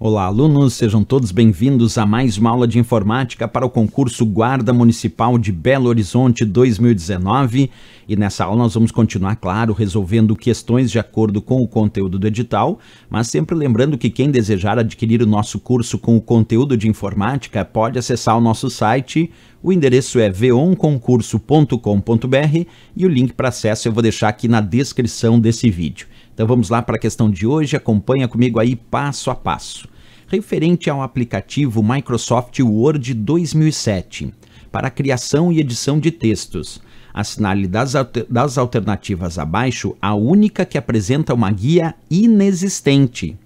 Olá, alunos, sejam todos bem-vindos a mais uma aula de informática para o concurso Guarda Municipal de Belo Horizonte 2019. E nessa aula nós vamos continuar, claro, resolvendo questões de acordo com o conteúdo do edital, mas sempre lembrando que quem desejar adquirir o nosso curso com o conteúdo de informática pode acessar o nosso site. O endereço é veonconcurso.com.br e o link para acesso eu vou deixar aqui na descrição desse vídeo. Então vamos lá para a questão de hoje, acompanha comigo aí passo a passo referente ao aplicativo Microsoft Word 2007 para a criação e edição de textos. Assinale das, das alternativas abaixo a única que apresenta uma guia inexistente.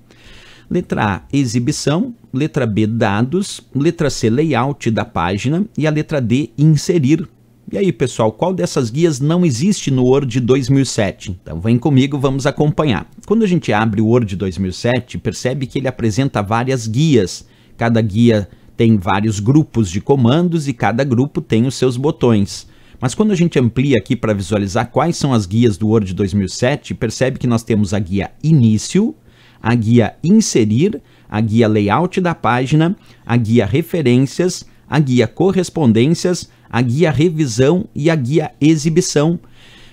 Letra A, exibição. Letra B, dados. Letra C, layout da página. E a letra D, inserir. E aí, pessoal, qual dessas guias não existe no Word 2007? Então vem comigo, vamos acompanhar. Quando a gente abre o Word 2007, percebe que ele apresenta várias guias. Cada guia tem vários grupos de comandos e cada grupo tem os seus botões. Mas quando a gente amplia aqui para visualizar quais são as guias do Word 2007, percebe que nós temos a guia Início, a guia Inserir, a guia Layout da página, a guia Referências, a guia Correspondências, a guia revisão e a guia exibição.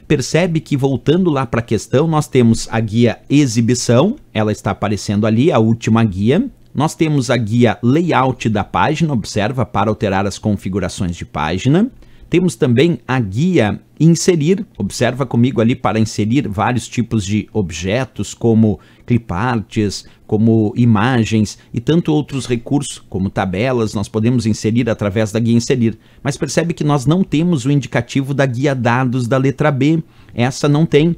Percebe que voltando lá para a questão, nós temos a guia exibição, ela está aparecendo ali, a última guia. Nós temos a guia layout da página, observa para alterar as configurações de página. Temos também a guia inserir, observa comigo ali para inserir vários tipos de objetos, como cliparts, como imagens e tanto outros recursos, como tabelas, nós podemos inserir através da guia inserir. Mas percebe que nós não temos o indicativo da guia dados da letra B, essa não tem.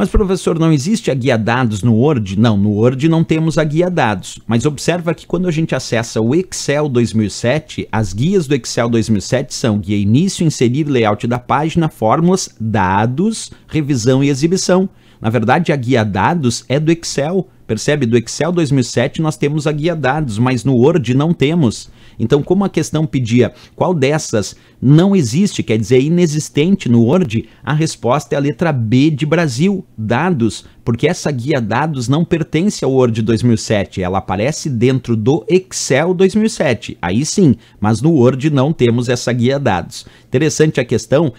Mas, professor, não existe a guia dados no Word? Não, no Word não temos a guia dados. Mas observa que quando a gente acessa o Excel 2007, as guias do Excel 2007 são guia início, inserir layout da página, fórmulas, dados, revisão e exibição. Na verdade, a guia dados é do Excel. Percebe? Do Excel 2007 nós temos a guia dados, mas no Word não temos. Então, como a questão pedia qual dessas não existe, quer dizer, inexistente no Word, a resposta é a letra B de Brasil, dados, porque essa guia dados não pertence ao Word 2007, ela aparece dentro do Excel 2007. Aí sim, mas no Word não temos essa guia dados. Interessante a questão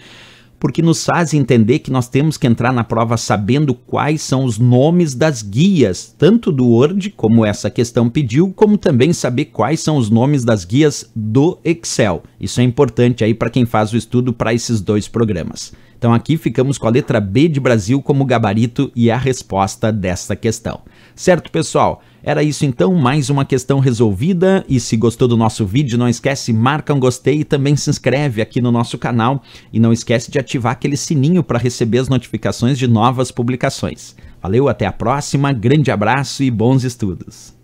porque nos faz entender que nós temos que entrar na prova sabendo quais são os nomes das guias, tanto do Word, como essa questão pediu, como também saber quais são os nomes das guias do Excel. Isso é importante aí para quem faz o estudo para esses dois programas. Então aqui ficamos com a letra B de Brasil como gabarito e a resposta desta questão. Certo, pessoal? Era isso então, mais uma questão resolvida. E se gostou do nosso vídeo, não esquece, marca um gostei e também se inscreve aqui no nosso canal. E não esquece de ativar aquele sininho para receber as notificações de novas publicações. Valeu, até a próxima, grande abraço e bons estudos!